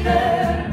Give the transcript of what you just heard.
surrender.